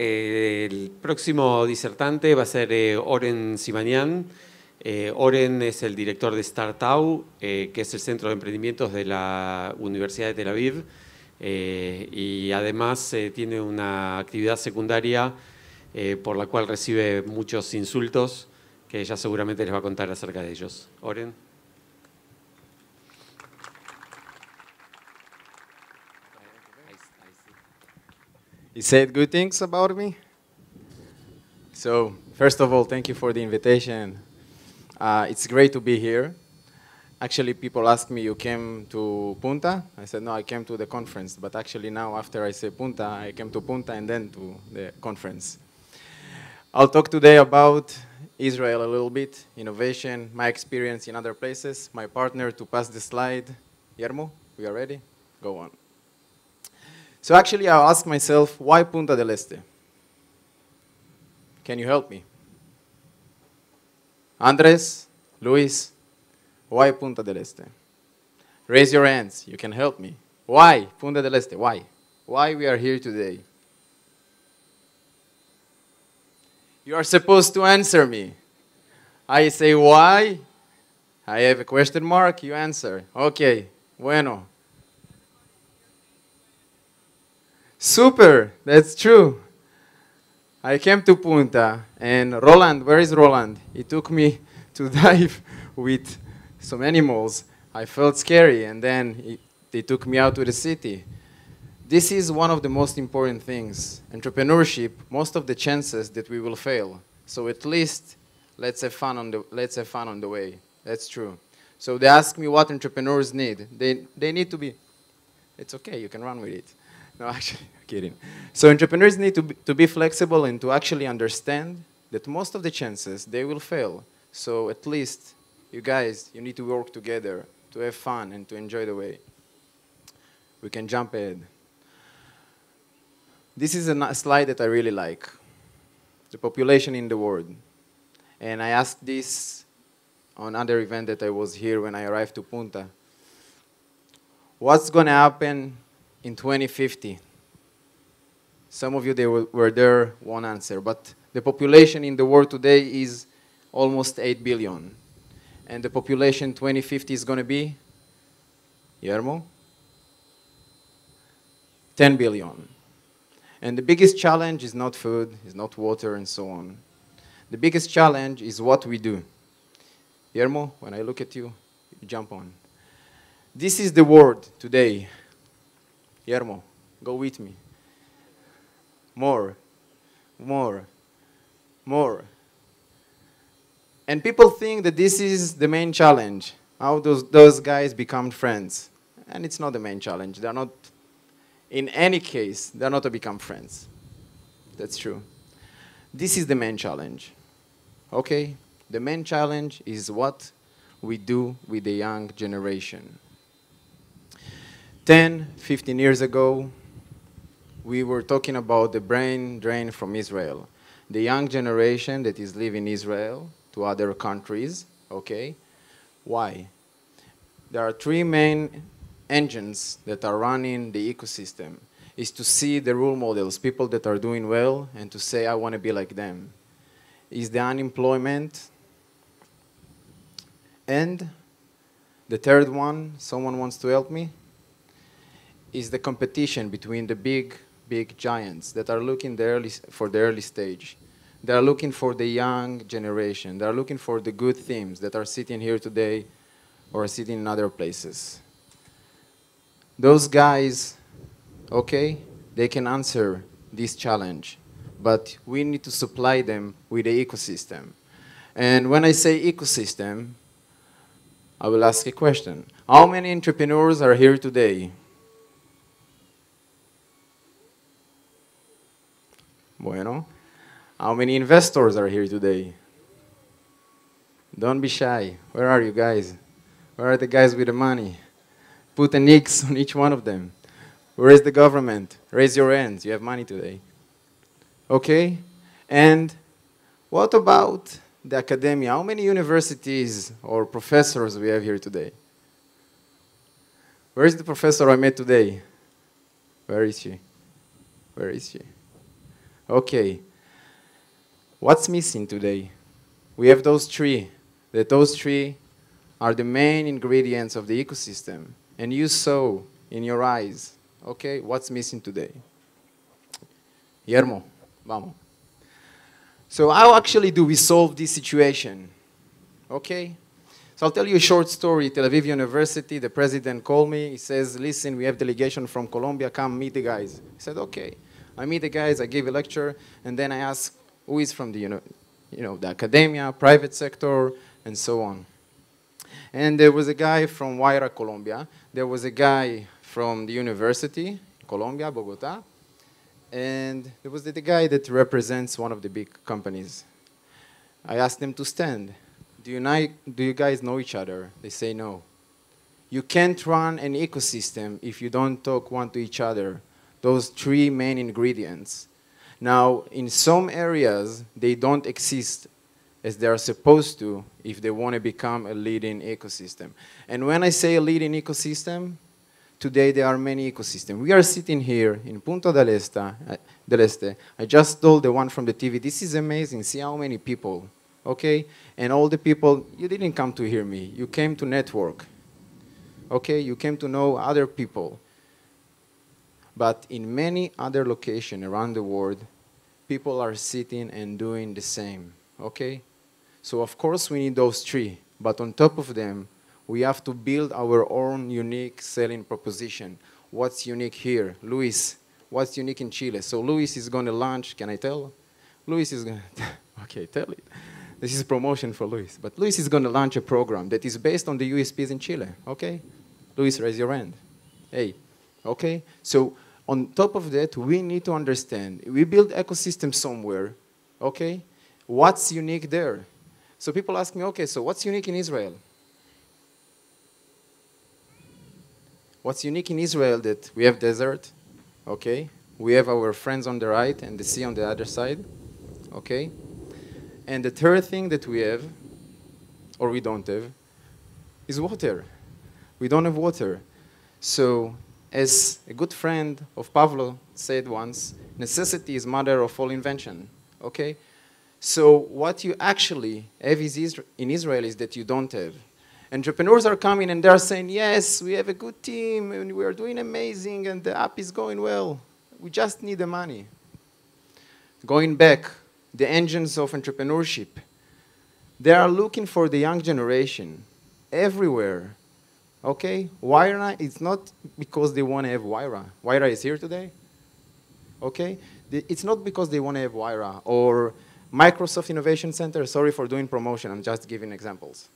Eh, el próximo disertante va a ser eh, Oren Simanian. Eh, Oren es el director de Startau, que es el centro de emprendimientos de la Universidad de Tel Aviv. y además tiene una actividad secundaria por la cual recibe muchos insultos, que ella seguramente les va a contar acerca de ellos. Oren. He said good things about me. So, first of all, thank you for the invitation. Uh, it's great to be here. Actually, people ask me, you came to Punta? I said, no, I came to the conference. But actually now, after I say Punta, I came to Punta and then to the conference. I'll talk today about Israel a little bit, innovation, my experience in other places, my partner to pass the slide. Yermo, we are ready? Go on. So actually, I asked myself, why Punta del Este? Can you help me? Andres, Luis, why Punta del Este? Raise your hands. You can help me. Why Punta del Este? Why? Why we are here today? You are supposed to answer me. I say why. I have a question mark. You answer. Okay. Bueno. Super, that's true. I came to Punta, and Roland, where is Roland? He took me to dive with some animals. I felt scary, and then he, they took me out to the city. This is one of the most important things. Entrepreneurship, most of the chances that we will fail. So at least let's have fun on the, let's have fun on the way. That's true. So they ask me what entrepreneurs need. They, they need to be, it's okay, you can run with it. No, actually, kidding. So entrepreneurs need to be, to be flexible and to actually understand that most of the chances they will fail. So at least you guys, you need to work together to have fun and to enjoy the way. We can jump ahead. This is a slide that I really like. The population in the world. And I asked this on other event that I was here when I arrived to Punta. What's going to happen in 2050. Some of you they were, there, one answer. But the population in the world today is almost 8 billion. And the population 2050 is going to be, Yermo? 10 billion. And the biggest challenge is not food, is not water, and so on. The biggest challenge is what we do. Yermo, when I look at you, you jump on. This is the world today. Yermo, go with me. More, more, more. And people think that this is the main challenge, how those, those guys become friends. And it's not the main challenge. They're not, in any case, they're not to become friends. That's true. This is the main challenge. Okay? The main challenge is what we do with the young generation. 10, 15 years ago, we were talking about the brain drain from Israel. The young generation that is leaving Israel to other countries, okay? Why? There are three main engines that are running the ecosystem. Is to see the role models, people that are doing well, and to say, I want to be like them. Is the unemployment. And the third one, someone wants to help me? Is the competition between the big, big giants that are looking the early, for the early stage. They are looking for the young generation. They are looking for the good themes that are sitting here today or sitting in other places. Those guys, okay, they can answer this challenge, but we need to supply them with the ecosystem. And when I say ecosystem, I will ask a question. How many entrepreneurs are here today? Bueno. How many investors are here today? Don't be shy. Where are you guys? Where are the guys with the money? Put an X on each one of them. Where is the government? Raise your hands. You have money today. Okay? And what about the academia? How many universities or professors we have here today? Where is the professor I met today? Where is she? Where is she? Okay. What's missing today? We have those three. That those three are the main ingredients of the ecosystem. And you saw in your eyes, okay, what's missing today? Yermo, vamos. So how actually do we solve this situation? Okay? So I'll tell you a short story. Tel Aviv University, the president called me. He says, listen, we have delegation from Colombia. Come meet the guys. I said, okay. I meet the guys. I give a lecture. And then I ask, who is from the, you know, you know, the academia, private sector, and so on. And there was a guy from Wayra, Colombia. There was a guy from the university, Colombia, Bogota. And there was the, guy that represents one of the big companies. I asked them to stand. Do you, do you guys know each other? They say no. You can't run an ecosystem if you don't talk one to each other. Those three main ingredients. Now, in some areas, they don't exist as they are supposed to if they want to become a leading ecosystem. And when I say a leading ecosystem, today there are many ecosystems. We are sitting here in Punta del Este, uh, del Este. I just told the one from the TV, this is amazing. See how many people, okay? And all the people, you didn't come to hear me. You came to network, okay? You came to know other people. But in many other locations around the world, people are sitting and doing the same, okay? So of course we need those three, but on top of them, we have to build our own unique selling proposition. What's unique here? Luis, what's unique in Chile? So Luis is going to launch, can I tell? Luis is going to, okay, tell it. This is promotion for Luis. But Luis is going to launch a program that is based on the USPs in Chile, okay? Luis, raise your hand. Hey, okay? So on top of that, we need to understand, we build ecosystem somewhere, okay? What's unique there? So people ask me, okay, so what's unique in Israel? What's unique in Israel that we have desert, okay? We have our friends on the right and the sea on the other side, okay? And the third thing that we have, or we don't have, is water. We don't have water. So as a good friend of Pablo said once, necessity is mother of all invention. Okay? So what you actually have is in Israel is that you don't have. Entrepreneurs are coming and they're saying, yes, we have a good team and we are doing amazing and the app is going well. We just need the money. Going back, the engines of entrepreneurship, they are looking for the young generation everywhere. Okay? Wayra, it's not because they want to have Wayra. Wayra is here today. Okay? It's not because they want to have Wayra or Microsoft Innovation Center. Sorry for doing promotion. I'm just giving examples.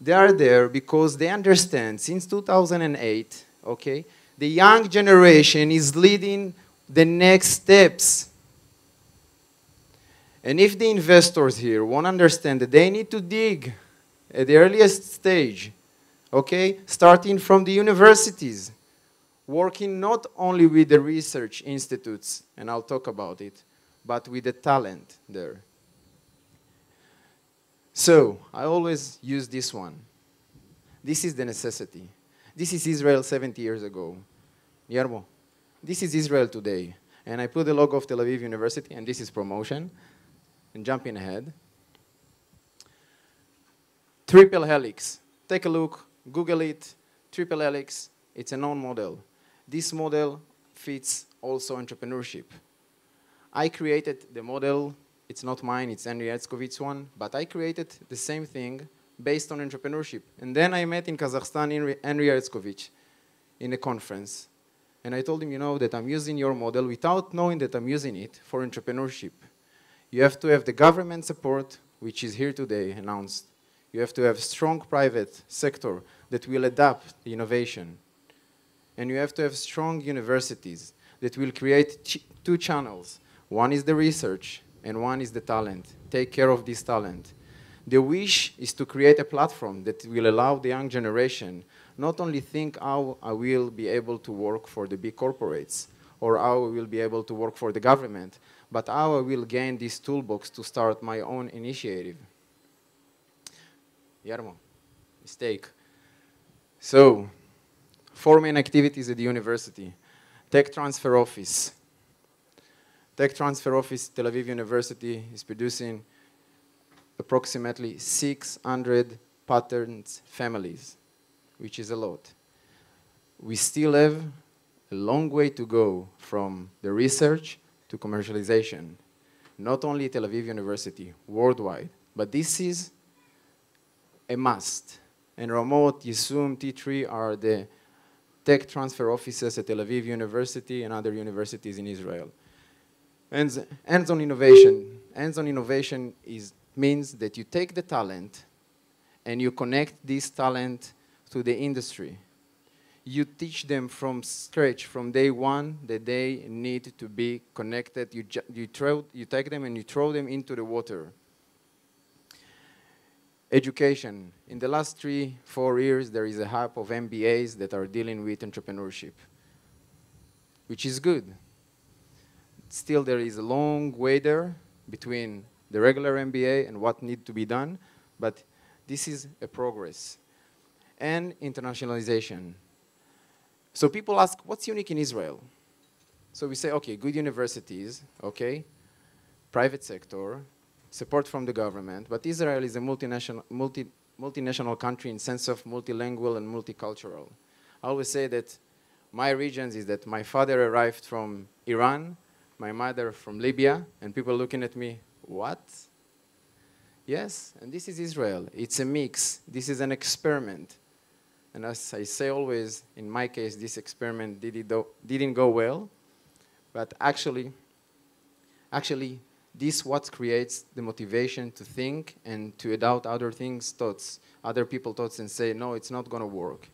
They are there because they understand since 2008, okay, the young generation is leading the next steps. And if the investors here want to understand that they need to dig at the earliest stage okay? Starting from the universities, working not only with the research institutes, and I'll talk about it, but with the talent there. So, I always use this one. This is the necessity. This is Israel 70 years ago. Yermo, this is Israel today. And I put the logo of Tel Aviv University, and this is promotion. And jumping ahead. Triple helix. Take a look Google it, triple helix, it's a known model. This model fits also entrepreneurship. I created the model, it's not mine, it's Henry Etzkowitz one, but I created the same thing based on entrepreneurship. And then I met in Kazakhstan Henry Etzkowitz in a conference. And I told him, you know, that I'm using your model without knowing that I'm using it for entrepreneurship. You have to have the government support, which is here today announced. You have to have strong private sector that will adapt innovation. And you have to have strong universities that will create ch two channels. One is the research, and one is the talent. Take care of this talent. The wish is to create a platform that will allow the young generation not only think how I will be able to work for the big corporates or how I will be able to work for the government, but how I will gain this toolbox to start my own initiative. Yarmo, mistake. So, four main activities at the university. Tech transfer office. Tech Transfer Office Tel Aviv University is producing approximately 600 patents families, which is a lot. We still have a long way to go from the research to commercialization. Not only Tel Aviv University, worldwide. But this is a must. And Ramot, Yissum, T3 are the tech transfer offices at Tel Aviv University and other universities in Israel. Hands-on innovation. Hands-on innovation is, means that you take the talent and you connect this talent to the industry. You teach them from scratch, from day one, that they need to be connected. You, you, throw, you take them and you throw them into the water. Education. In the last three, four years, there is a hype of MBAs that are dealing with entrepreneurship, which is good. Still, there is a long way there between the regular MBA and what needs to be done, but this is a progress. And internationalization. So people ask, what's unique in Israel? So we say, okay, good universities, okay, private sector, support from the government, but Israel is a multinational, multi, multinational country in sense of multilingual and multicultural. I always say that my regions is that my father arrived from Iran, my mother from Libya, and people looking at me, what? Yes, and this is Israel. It's a mix. This is an experiment. And as I say always, in my case, this experiment did didn't go well, but actually, actually, this what creates the motivation to think and to adopt other things, thoughts, other people thoughts and say, no, it's not going to work.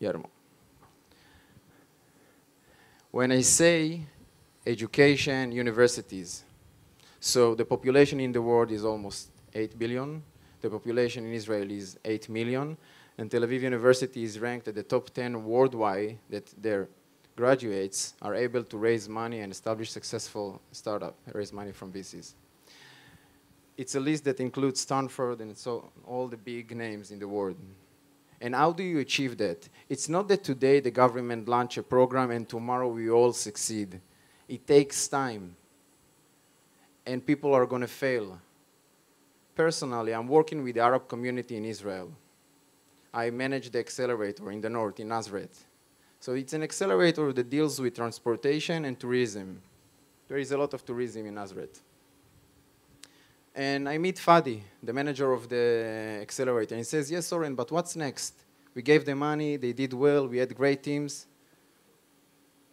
Yermo. When I say education, universities, so the population in the world is almost 8 billion. The population in Israel is 8 million. And Tel Aviv University is ranked at the top 10 worldwide that their graduates are able to raise money and establish successful startup, raise money from VCs. It's a list that includes Stanford and so all the big names in the world. And how do you achieve that? It's not that today the government launch a program and tomorrow we all succeed. It takes time and people are going to fail. Personally, I'm working with the Arab community in Israel. I manage the accelerator in the north, in Nazareth. So it's an accelerator that deals with transportation and tourism. There is a lot of tourism in Nazareth. And I meet Fadi, the manager of the accelerator, and he says, yes, Oren, but what's next? We gave them money, they did well, we had great teams.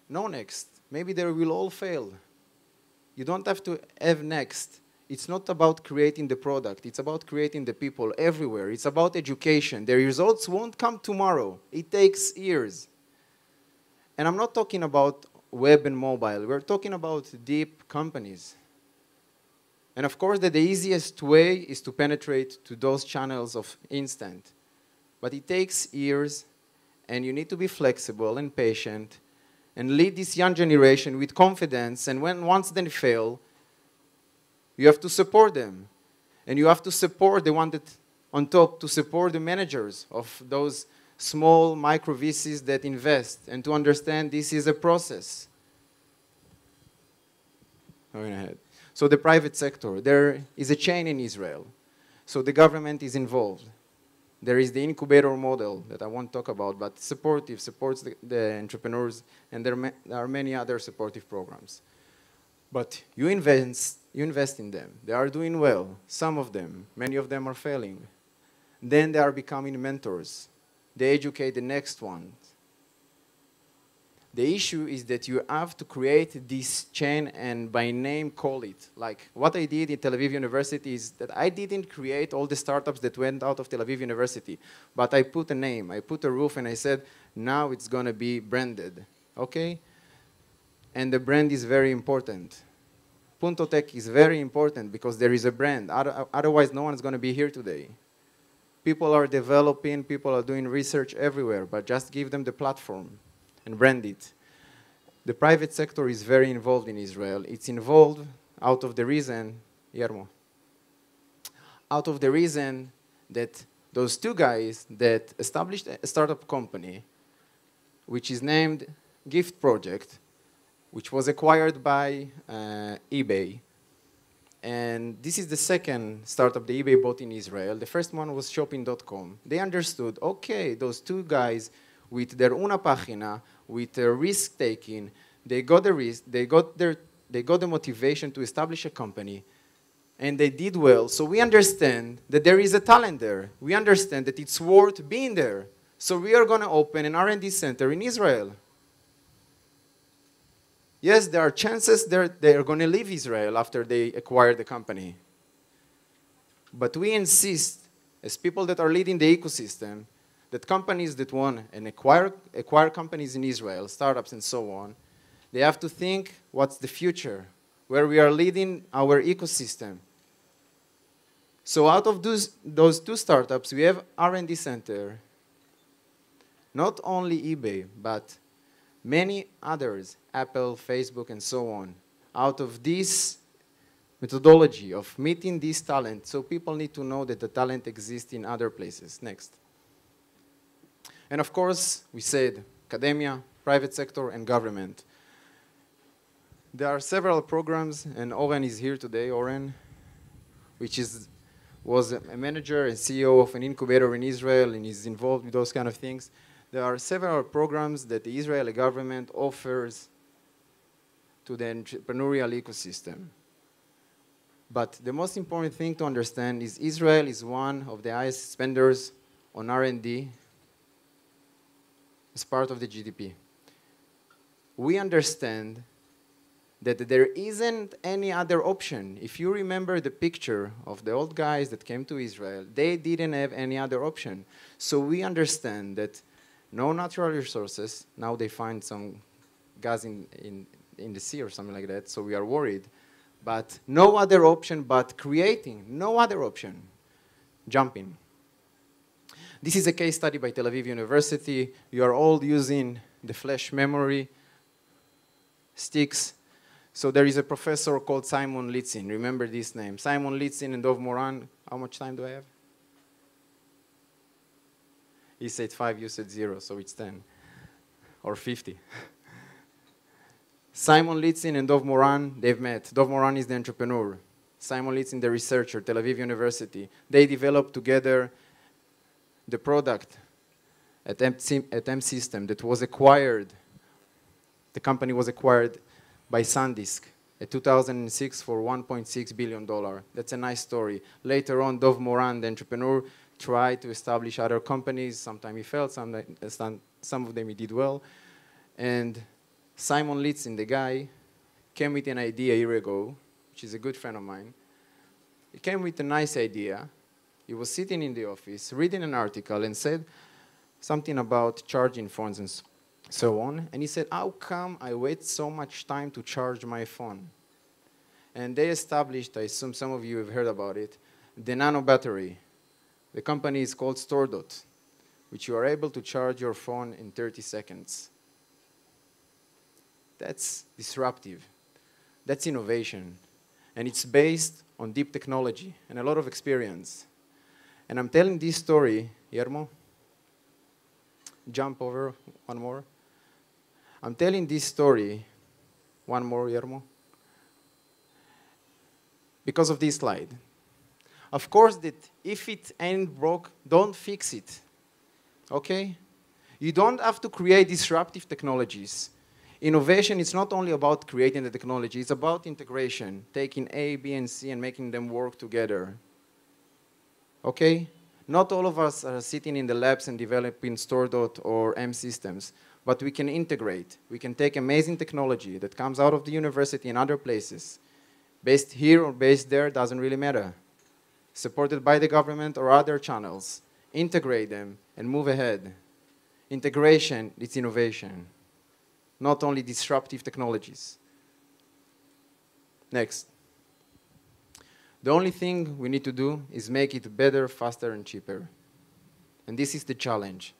No next. Maybe they will all fail. You don't have to have next. It's not about creating the product. It's about creating the people everywhere. It's about education. The results won't come tomorrow. It takes years. And I'm not talking about web and mobile. We're talking about deep companies. And of course, that the easiest way is to penetrate to those channels of instant. But it takes years, and you need to be flexible and patient and lead this young generation with confidence. And when once they fail, you have to support them. And you have to support the one that on top to support the managers of those small micro VCs that invest and to understand this is a process. Going ahead. So the private sector, there is a chain in Israel. So the government is involved. There is the incubator model that I won't talk about, but supportive, supports the, the entrepreneurs, and there, there, are many other supportive programs. But you invest, you invest in them. They are doing well, some of them. Many of them are failing. Then they are becoming mentors. They educate the next ones. The issue is that you have to create this chain and by name call it. Like what I did in Tel Aviv University is that I didn't create all the startups that went out of Tel Aviv University, but I put a name, I put a roof and I said, now it's going to be branded, okay? And the brand is very important. PuntaTech is very important because there is a brand. Otherwise, no one is going to be here today. People are developing, people are doing research everywhere, but just give them the platform and brand it. The private sector is very involved in Israel. It's involved out of the reason, Yermo, out of the reason that those two guys that established a startup company, which is named Gift Project, which was acquired by uh, eBay. And this is the second startup the eBay bought in Israel. The first one was shopping.com. They understood, okay, those two guys with their una página, with their risk taking, they got the risk, they got their they got the motivation to establish a company and they did well. So we understand that there is a talent there. We understand that it's worth being there. So we are going to open an R&D center in Israel. Yes, there are chances they're, they're going to leave Israel after they acquire the company. But we insist, as people that are leading the ecosystem, that companies that want and acquire, acquire companies in Israel, startups and so on, they have to think what's the future, where we are leading our ecosystem. So out of those, those two startups, we have R&D center, not only eBay, but many others, Apple, Facebook, and so on, out of this methodology of meeting this talent. So people need to know that the talent exists in other places. Next. And of course, we said academia, private sector, and government. There are several programs, and Oren is here today, Oren, which is, was a manager and CEO of an incubator in Israel and is involved with those kind of things. There are several programs that the Israeli government offers to the entrepreneurial ecosystem. But the most important thing to understand is Israel is one of the highest spenders on R&D as part of the GDP. We understand that there isn't any other option. If you remember the picture of the old guys that came to Israel, they didn't have any other option. So we understand that no natural resources, now they find some gas in, in, in the sea or something like that, so we are worried. But no other option but creating, no other option, jumping. This is a case study by Tel Aviv University. You are all using the flash memory sticks so there is a professor called Simon Litsyn. Remember this name. Simon Litsyn and Dov Moran. How much time do I have? He said five, you said zero, so it's 10 or 50. Simon Litsyn and Dov Moran, they've met. Dov Moran is the entrepreneur. Simon Litsyn, the researcher, Tel Aviv University. They developed together the product at M, System that was acquired. The company was acquired by SanDisk in 2006 for $1.6 billion. That's a nice story. Later on, Dov Moran, the entrepreneur, tried to establish other companies. Sometimes he failed, some, some of them he did well. And Simon Litsyn, the guy, came with an idea a year ago, which is a good friend of mine. He came with a nice idea. He was sitting in the office, reading an article, and said something about charging phones and so on. And he said, how come I wait so much time to charge my phone? And they established, I assume some of you have heard about it, the nano battery. The company is called StoreDot, which you are able to charge your phone in 30 seconds. That's disruptive. That's innovation. And it's based on deep technology and a lot of experience. And I'm telling this story, Yermo, jump over one more. I'm telling this story, one more, Yermo, because of this slide. Of course, that if it ain't broke, don't fix it, okay? You don't have to create disruptive technologies. Innovation is not only about creating the technology, it's about integration, taking A, B, and C and making them work together. Okay? Not all of us are sitting in the labs and developing StoreDot or M systems but we can integrate. We can take amazing technology that comes out of the university and other places, based here or based there, doesn't really matter, supported by the government or other channels, integrate them and move ahead. Integration, it's innovation, not only disruptive technologies. Next. The only thing we need to do is make it better, faster, and cheaper. And this is the challenge.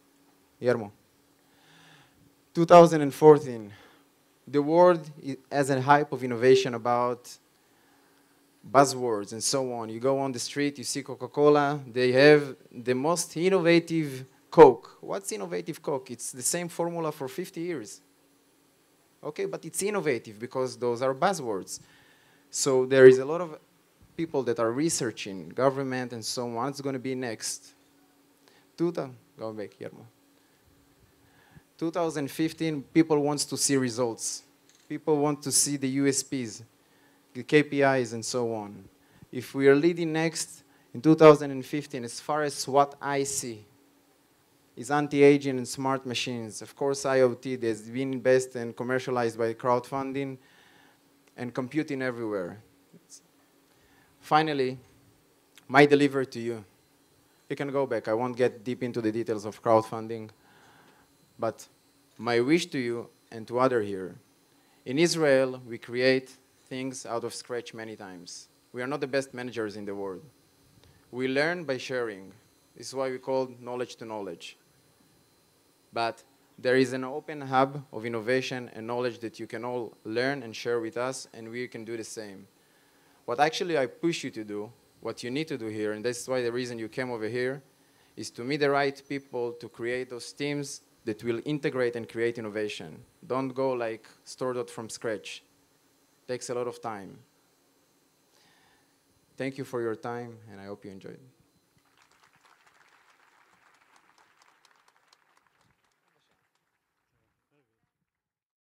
Yermo. 2014, the world has a hype of innovation about buzzwords and so on. You go on the street, you see Coca-Cola, they have the most innovative Coke. What's innovative Coke? It's the same formula for 50 years. Okay, but it's innovative because those are buzzwords. So there is a lot of people that are researching, government and so on. What's going to be next? Tuta, go back here. 2015, people wants to see results. People want to see the USPs, the KPIs, and so on. If we are leading next in 2015, as far as what I see, is anti-aging and smart machines. Of course, IoT has been invested and commercialized by crowdfunding and computing everywhere. Finally, my delivery to you. You can go back. I won't get deep into the details of crowdfunding. But my wish to you and to other here, in Israel, we create things out of scratch many times. We are not the best managers in the world. We learn by sharing. This is why we call knowledge to knowledge but there is an open hub of innovation and knowledge that you can all learn and share with us, and we can do the same. What actually I push you to do, what you need to do here, and that's why the reason you came over here, is to meet the right people to create those teams that will integrate and create innovation. Don't go like start out from scratch. Takes a lot of time. Thank you for your time, and I hope you enjoyed.